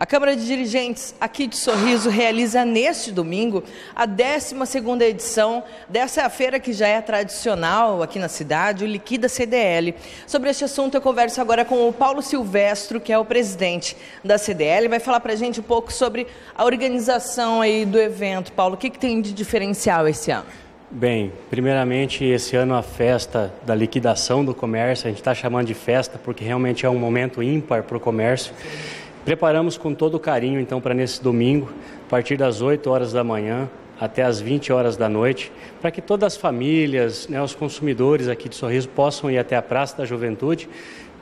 A Câmara de Dirigentes aqui de Sorriso realiza neste domingo a 12ª edição dessa feira que já é tradicional aqui na cidade, o Liquida CDL. Sobre este assunto eu converso agora com o Paulo Silvestro, que é o presidente da CDL, vai falar para a gente um pouco sobre a organização aí do evento. Paulo, o que, que tem de diferencial esse ano? Bem, primeiramente esse ano a festa da liquidação do comércio, a gente está chamando de festa porque realmente é um momento ímpar para o comércio. Preparamos com todo carinho, então, para nesse domingo, a partir das 8 horas da manhã até as 20 horas da noite, para que todas as famílias, né, os consumidores aqui de Sorriso possam ir até a Praça da Juventude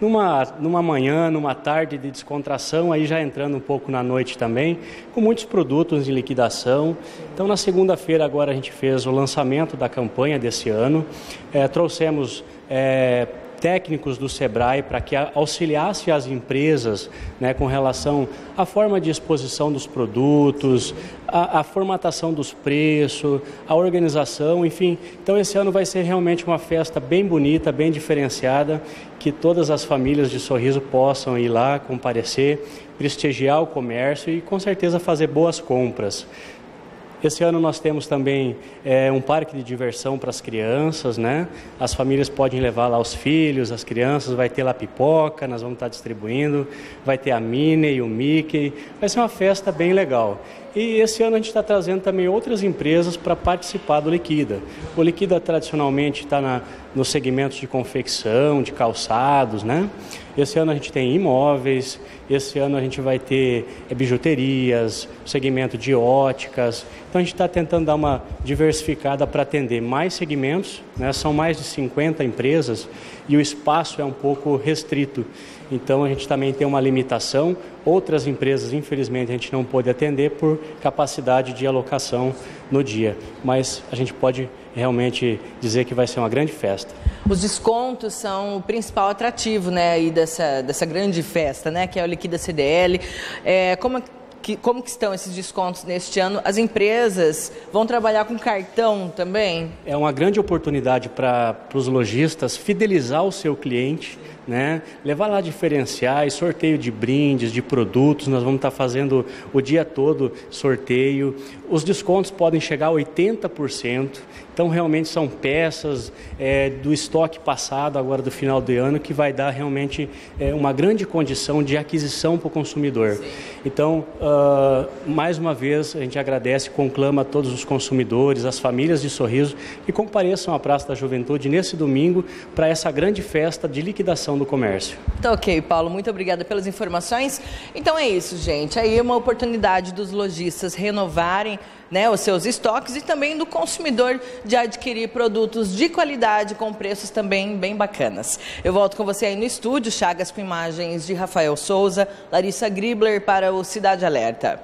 numa, numa manhã, numa tarde de descontração, aí já entrando um pouco na noite também, com muitos produtos em liquidação. Então, na segunda-feira, agora a gente fez o lançamento da campanha desse ano, é, trouxemos é, técnicos do SEBRAE para que auxiliasse as empresas né, com relação à forma de exposição dos produtos, a, a, formatação dos preços, a organização, enfim. Então esse ano vai ser realmente uma festa bem bonita, bem diferenciada, que todas as famílias de Sorriso possam ir lá, comparecer, prestigiar o comércio e com certeza fazer boas compras. Esse ano nós temos também é, um parque de diversão para as crianças, né? As famílias podem levar lá os filhos, as crianças, vai ter lá pipoca, nós vamos estar distribuindo, vai ter a Minnie e o Mickey, vai ser uma festa bem legal. E esse ano a gente está trazendo também outras empresas para participar do Liquida. O Liquida tradicionalmente está no segmento de confecção, de calçados, né? Esse ano a gente tem imóveis, esse ano a gente vai ter é, bijuterias, segmento de óticas. Então a gente está tentando dar uma diversificada para atender mais segmentos, né? são mais de 50 empresas e o espaço é um pouco restrito. Então a gente também tem uma limitação. Outras empresas, infelizmente, a gente não pôde atender por capacidade de alocação no dia. Mas a gente pode realmente dizer que vai ser uma grande festa. Os descontos são o principal atrativo, né, aí dessa, dessa grande festa, né, que é o Liquida CDL. É, como que, como que estão esses descontos neste ano? As empresas vão trabalhar com cartão também? É uma grande oportunidade para os lojistas fidelizar o seu cliente, né? levar lá diferenciais, sorteio de brindes, de produtos, nós vamos estar fazendo o dia todo sorteio. Os descontos podem chegar a 80%, então realmente são peças é, do estoque passado, agora do final do ano, que vai dar realmente é, uma grande condição de aquisição para o consumidor. Sim. Então, uh, mais uma vez, a gente agradece, conclama a todos os consumidores, as famílias de Sorriso, que compareçam à Praça da Juventude nesse domingo para essa grande festa de liquidação do comércio. Tá ok, Paulo, muito obrigada pelas informações. Então é isso, gente. Aí é uma oportunidade dos lojistas renovarem né, os seus estoques e também do consumidor de adquirir produtos de qualidade com preços também bem bacanas. Eu volto com você aí no estúdio, Chagas com imagens de Rafael Souza, Larissa Gribler para o Cidade Alerta. add tab.